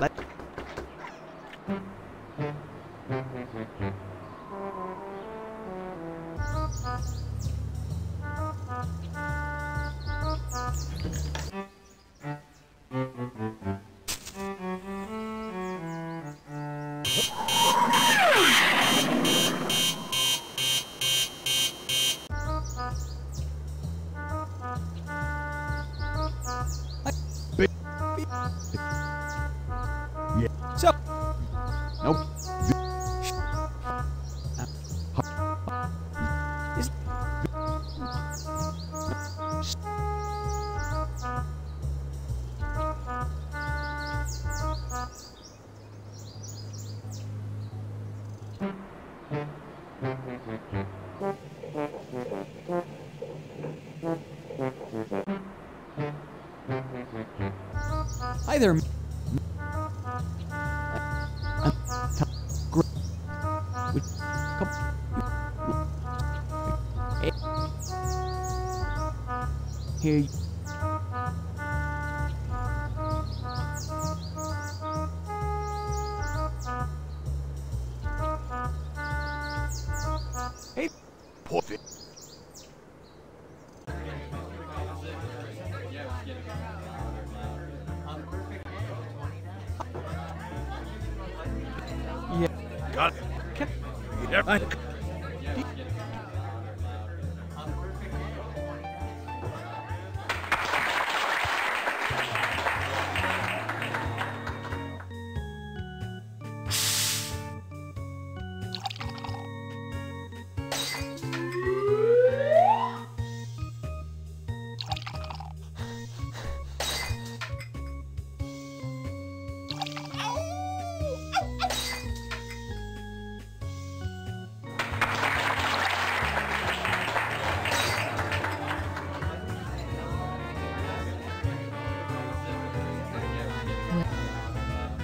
Let Hi there.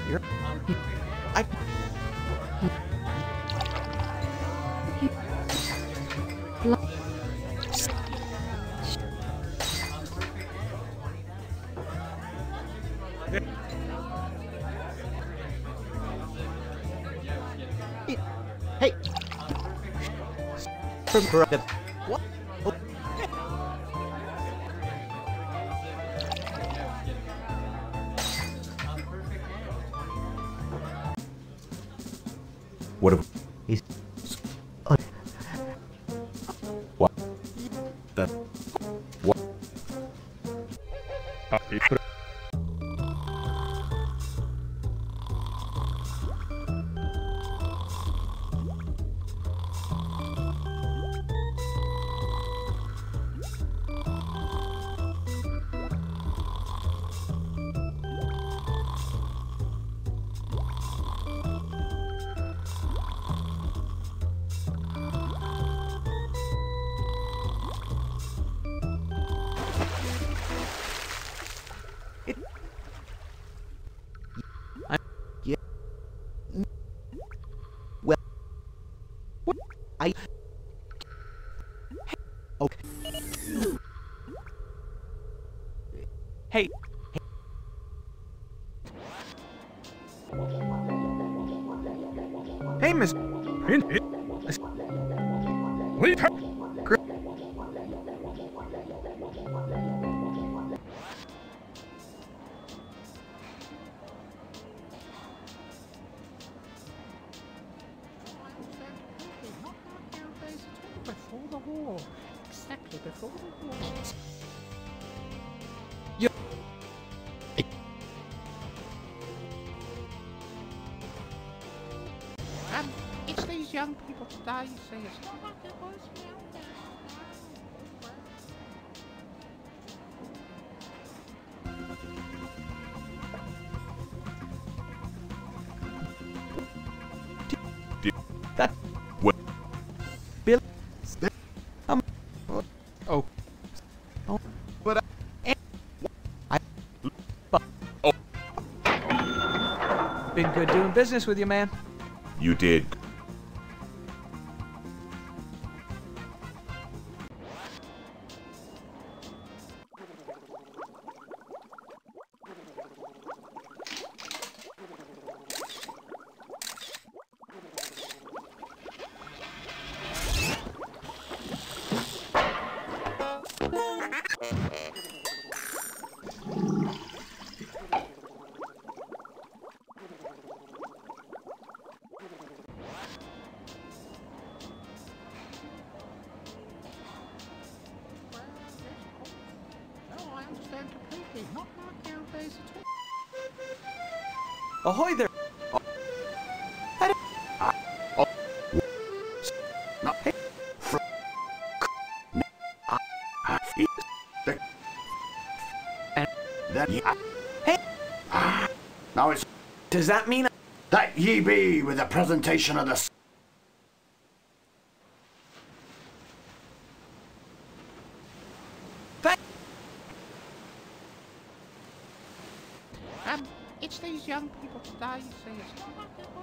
You're, I, hey. From was yesterday. That What? Bill. Um. Oh. Oh. But I. I Oh. Been good doing business with you, man. You did. Ahoy there! Hey! Ah. Now it's... Does that mean... That ye be with the presentation of the... está isso, é isso.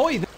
ぽいな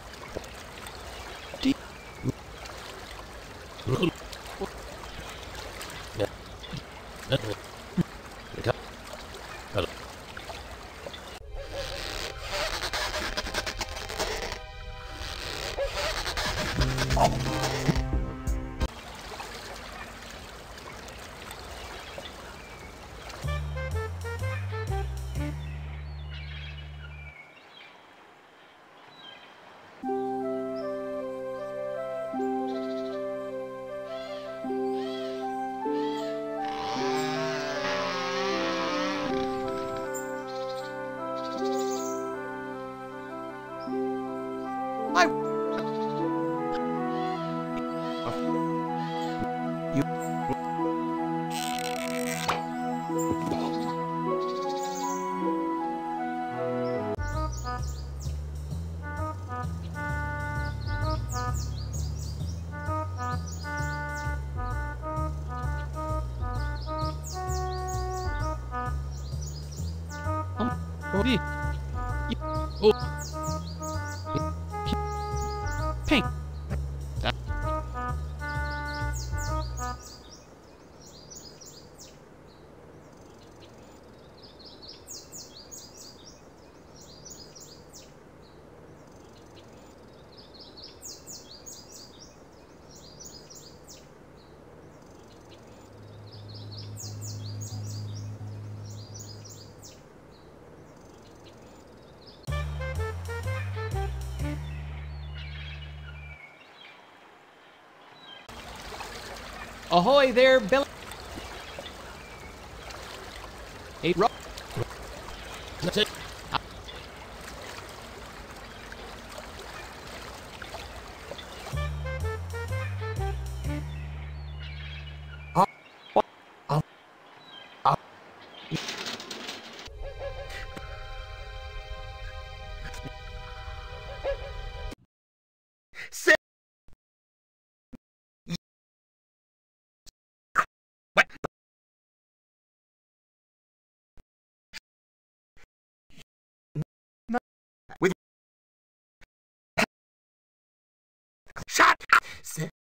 Ahoy there, Billy.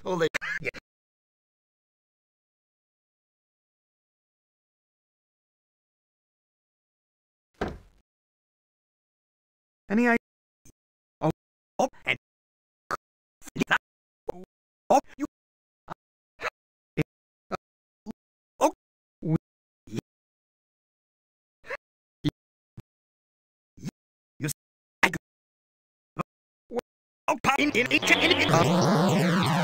Holy. Any idea? Oh, oh, and. Oh, you. Oh. You. Oh, in, in, in, in,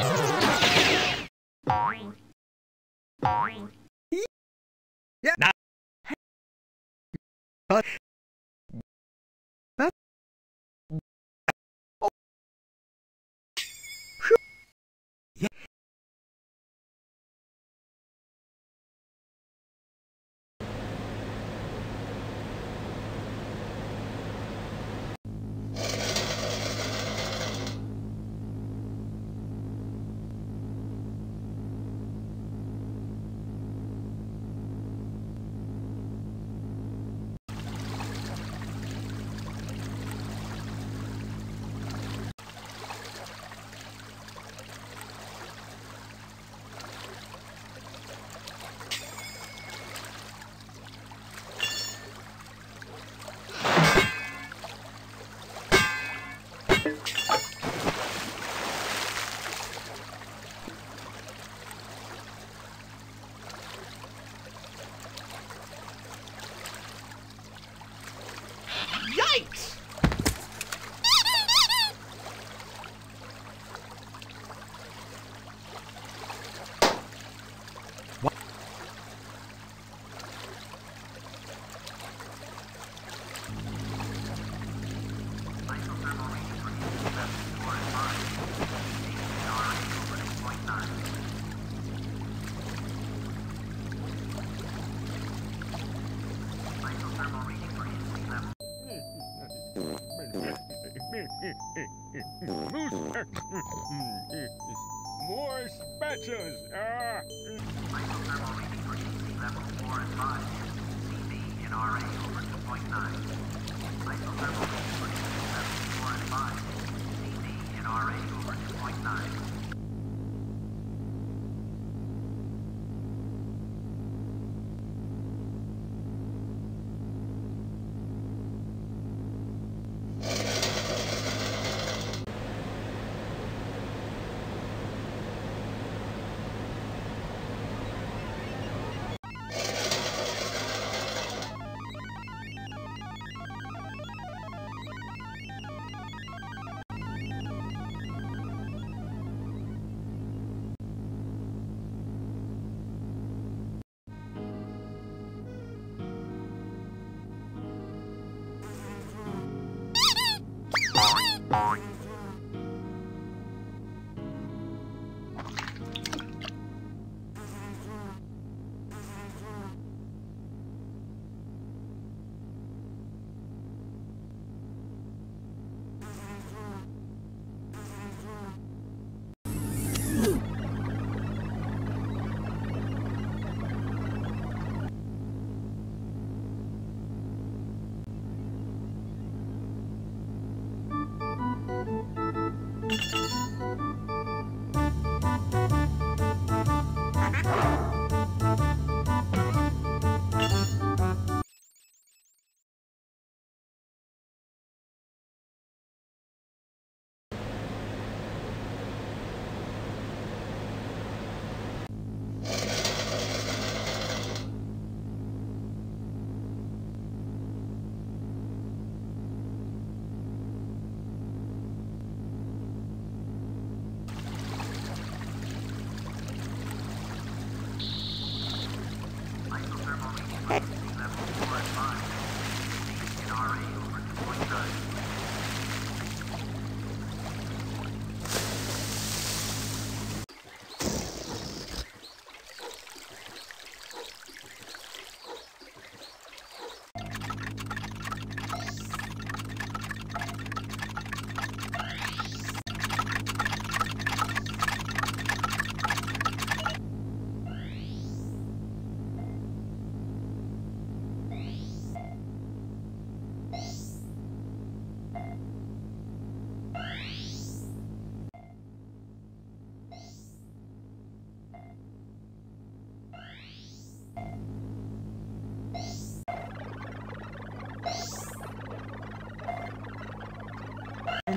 Yeah. Now.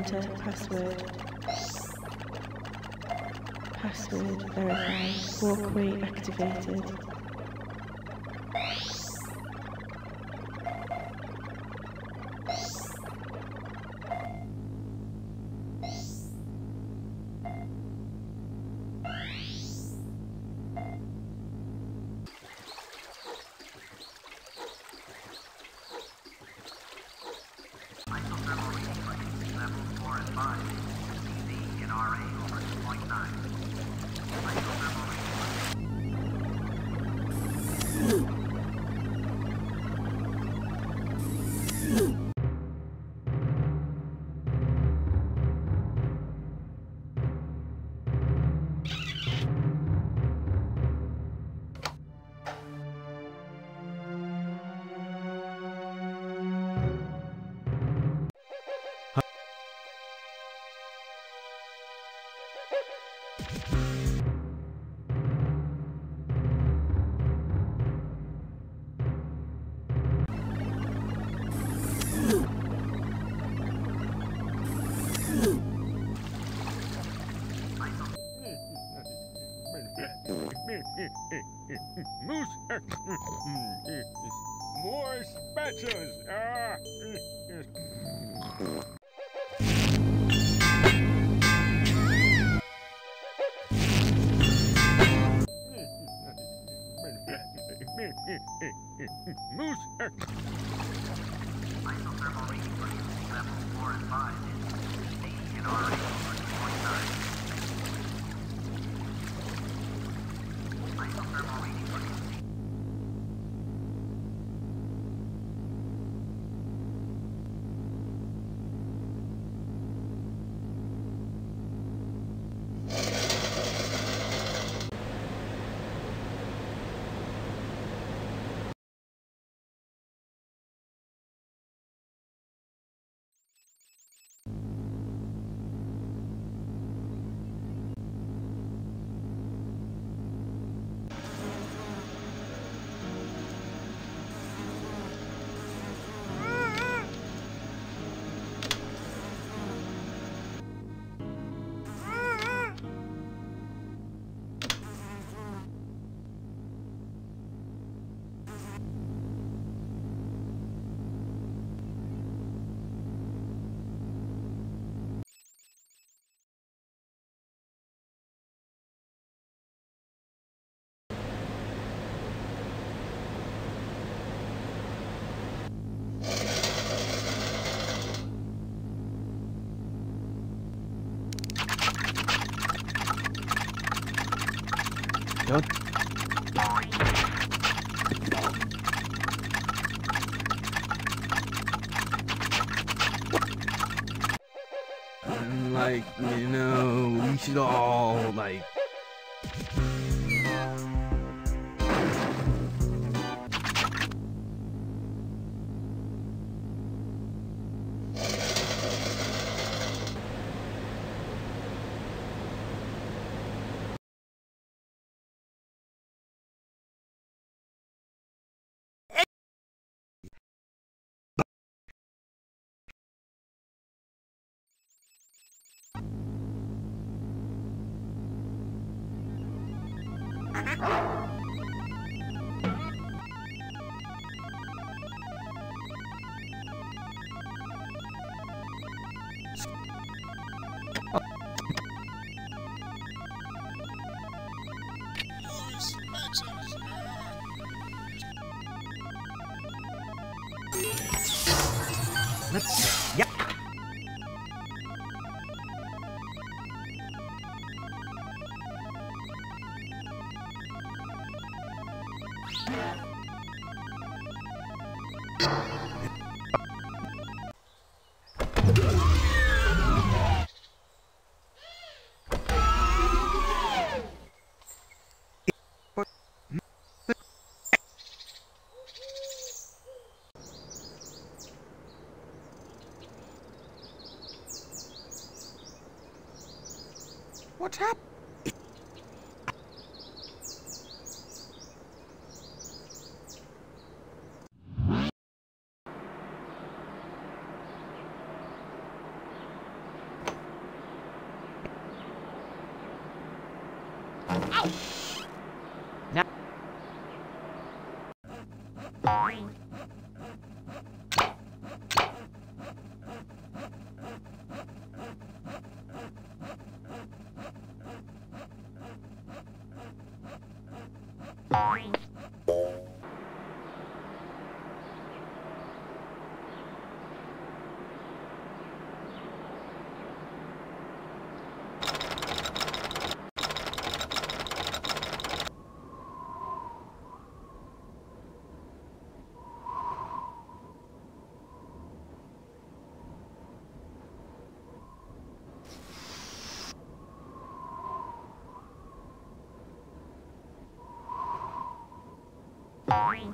Enter password. Password verified. Walkway activated. Like, you know, we should all like Yep. What's happened?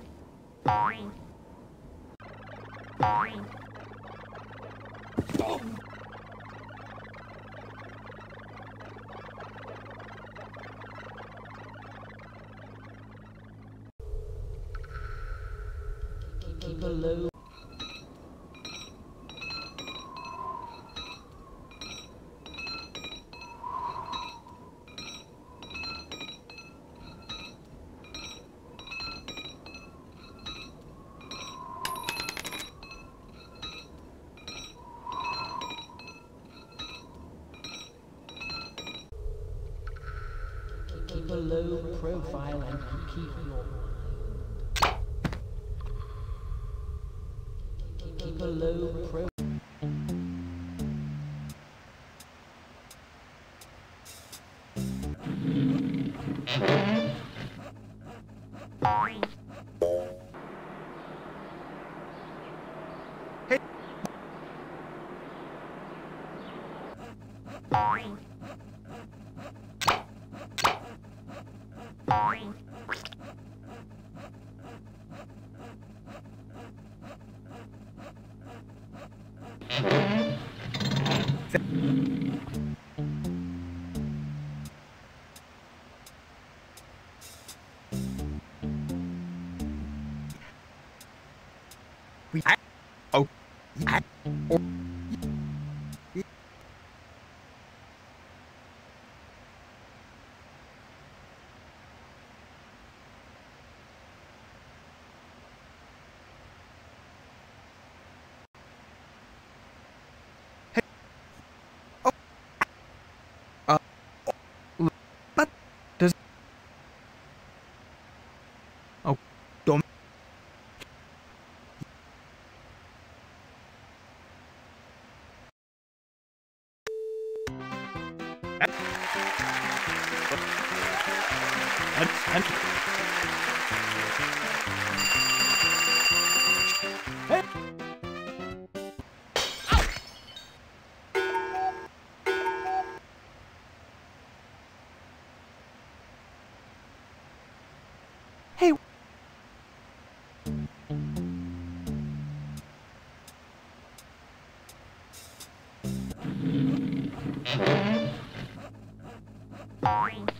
Keep a low profile and keep your Thank Hey.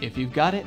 If you've got it.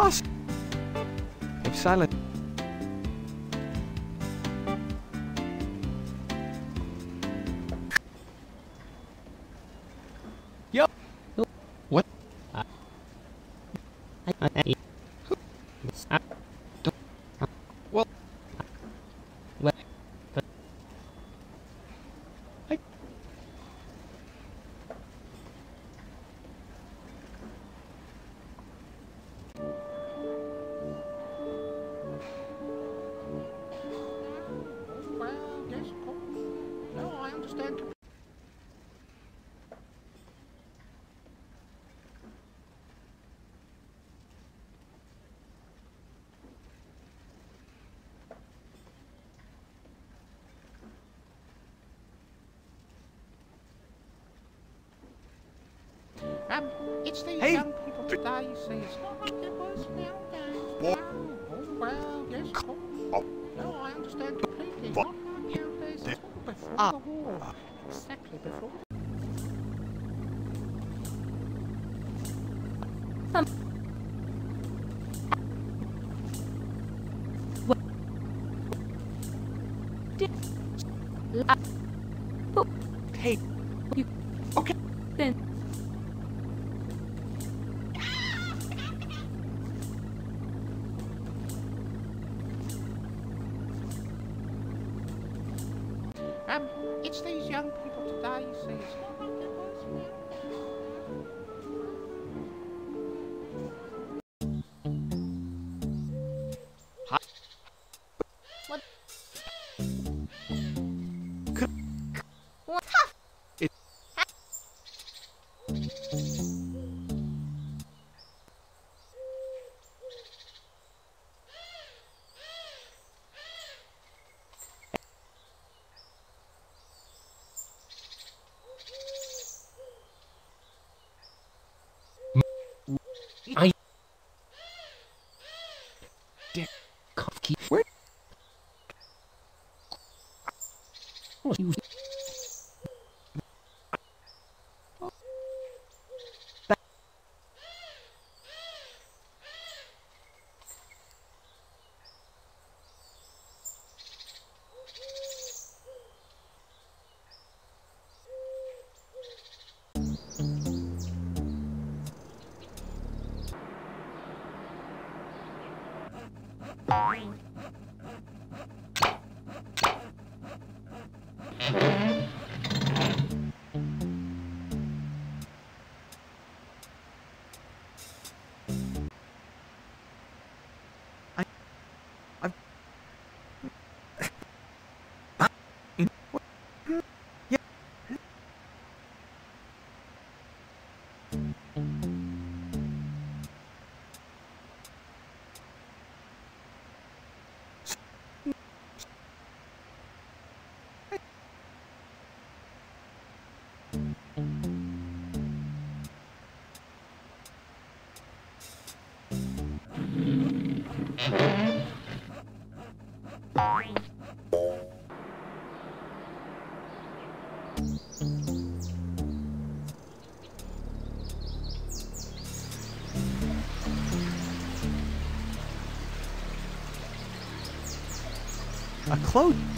Impossible. Keep silent. Um, it's these Hey. young people today, you see. It's not like it was nowadays. What? Oh, well, yes, of. Oh. No, I understand completely. What? Not like at all before Ah. the war. Exactly before hey. A close.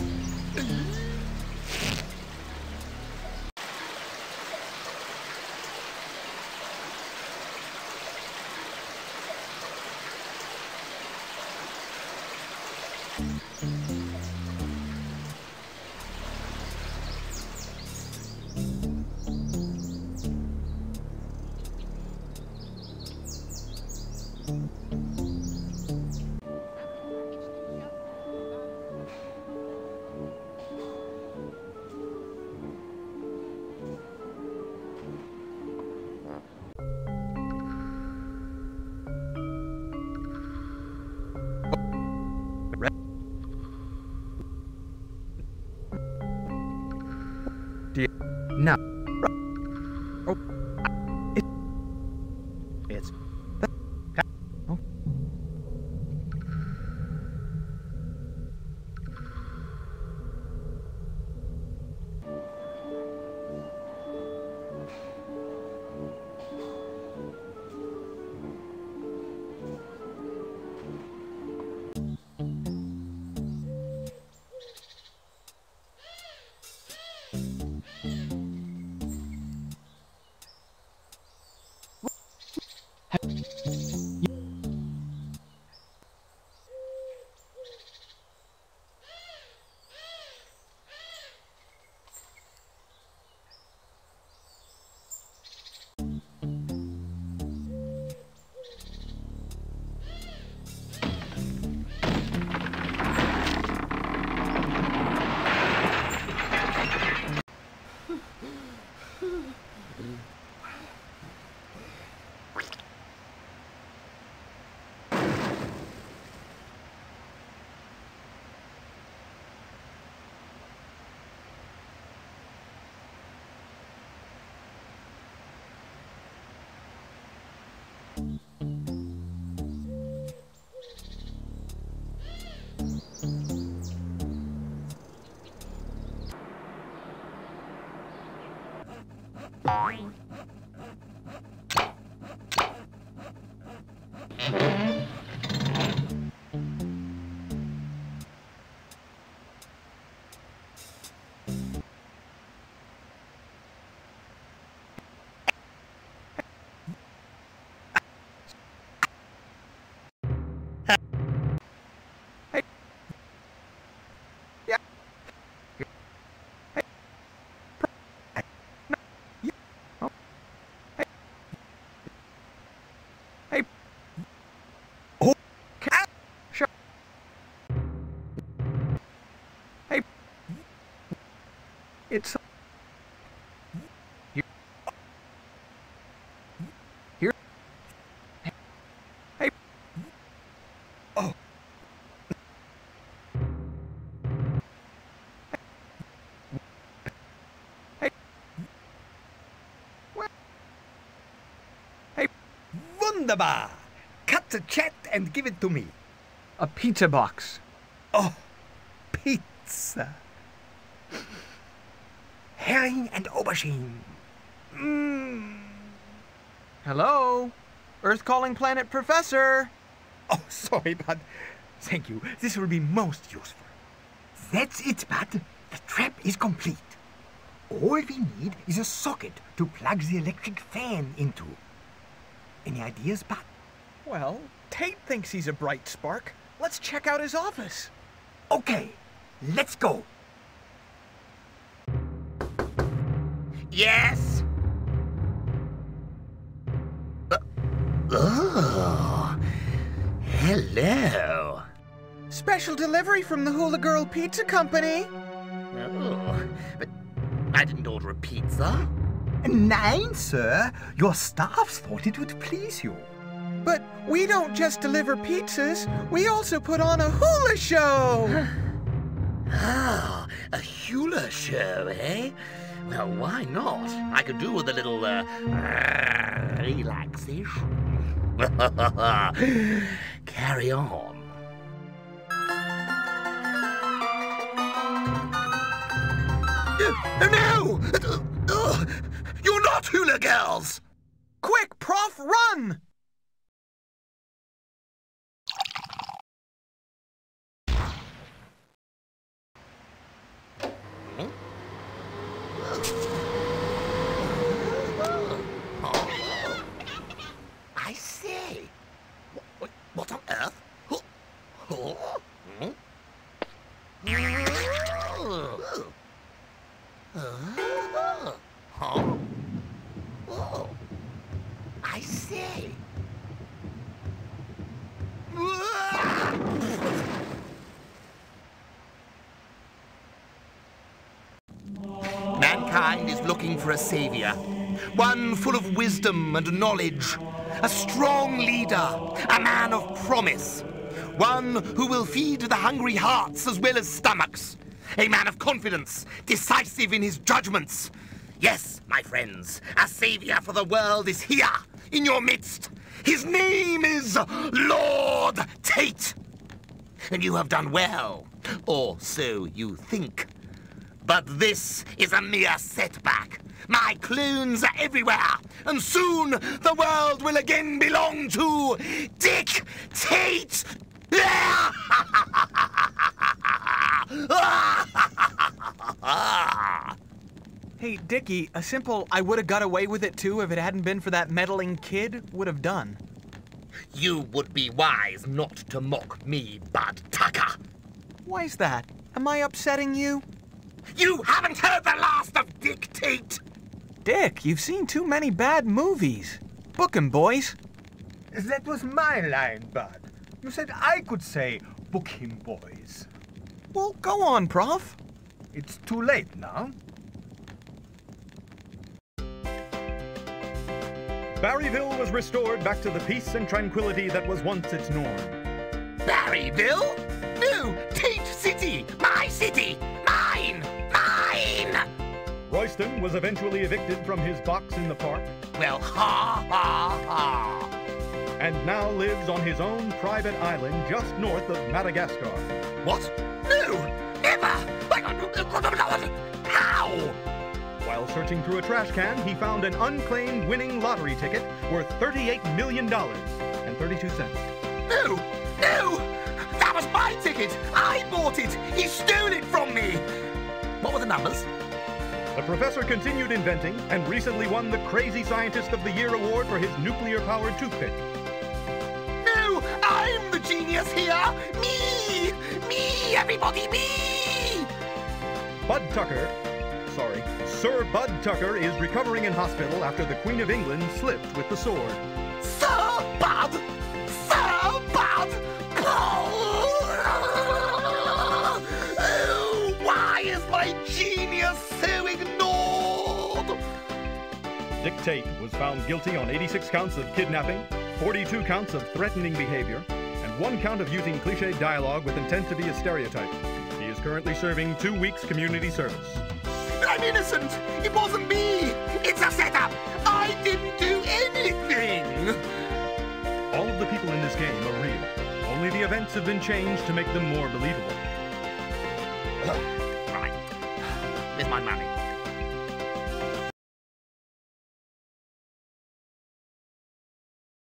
No. Bye. It's. Here. Here. Hey. Oh. Hey. Hey. Wunderbar! Cut the chat and give it to me. A pizza box. Oh, pizza. Herring and aubergine. Mmm. Hello? Earth calling planet professor. Oh, sorry, Bud. Thank you. This will be most useful. That's it, Bud. The trap is complete. All we need is a socket to plug the electric fan into. Any ideas, Bud? Well, Tate thinks he's a bright spark. Let's check out his office. Okay, let's go. Yes? Uh, oh, hello. Special delivery from the Hula Girl Pizza Company. Oh, but I didn't order a pizza. Nine, sir. Your staffs thought it would please you. But we don't just deliver pizzas, we also put on a hula show. Ah, a hula show, eh? Well, why not? I could do with a little, uh, relaxation. Carry on. Uh, no! Uh, uh, you're not hula girls! Quick, Prof, run! Looking for a savior. One full of wisdom and knowledge. A strong leader. A man of promise. One who will feed the hungry hearts as well as stomachs. A man of confidence, decisive in his judgments. Yes, my friends, a savior for the world is here, in your midst. His name is Lord Tate. And you have done well, or so you think. But this is a mere setback. My clones are everywhere, and soon the world will again belong to Dick Tate. Hey, Dickie, a simple I would have got away with it too if it hadn't been for that meddling kid would have done. You would be wise not to mock me, Bud Tucker. Why's that? Am I upsetting you? You haven't heard the last of Dick Tate. Dick, you've seen too many bad movies. Book 'em, boys. That was my line, Bud. You said I could say, book him, boys. Well, go on, Prof. It's too late now. Barryville was restored back to the peace and tranquility that was once its norm. Barryville? No, Tate City! My city! Royston was eventually evicted from his box in the park Well, ha ha ha! and now lives on his own private island just north of Madagascar. What? No! Never! How? While searching through a trash can, he found an unclaimed winning lottery ticket worth $38 million and 32 cents. No! No! That was my ticket! I bought it! He stole it from me! What were the numbers? The professor continued inventing and recently won the Crazy Scientist of the Year award for his nuclear-powered toothpick. No! I'm the genius here! Me! Me! Everybody, me! Bud Tucker, sorry, Sir Bud Tucker is recovering in hospital after the Queen of England slipped with the sword. Sir Bud! Dick Tate was found guilty on 86 counts of kidnapping, 42 counts of threatening behavior, and one count of using cliched dialogue with intent to be a stereotype. He is currently serving two weeks community service. I'm innocent! It wasn't me! It's a setup! I didn't do anything! All of the people in this game are real. Only the events have been changed to make them more believable. Right. Where's my money?